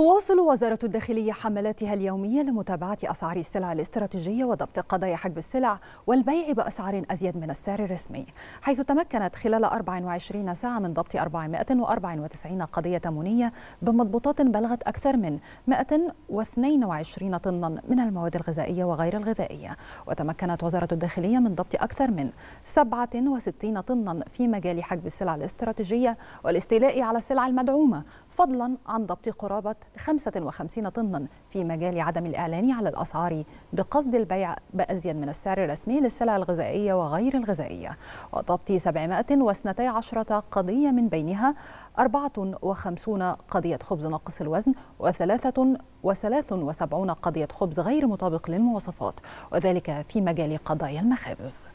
تواصل وزارة الداخلية حملاتها اليومية لمتابعة أسعار السلع الاستراتيجية وضبط قضايا حجب السلع والبيع بأسعار أزيد من السعر الرسمي حيث تمكنت خلال 24 ساعة من ضبط 494 قضية تموينية بمضبوطات بلغت أكثر من 122 طنا من المواد الغذائية وغير الغذائية وتمكنت وزارة الداخلية من ضبط أكثر من 67 طنا في مجال حجب السلع الاستراتيجية والاستيلاء على السلع المدعومة فضلا عن ضبط قرابة 55 طنا في مجال عدم الإعلان على الأسعار بقصد البيع بأزيد من السعر الرسمي للسلع الغذائية وغير الغذائية. وضبط 712 قضية من بينها 54 قضية خبز ناقص الوزن وثلاثة وثلاث وسبعون قضية خبز غير مطابق للمواصفات وذلك في مجال قضايا المخابز.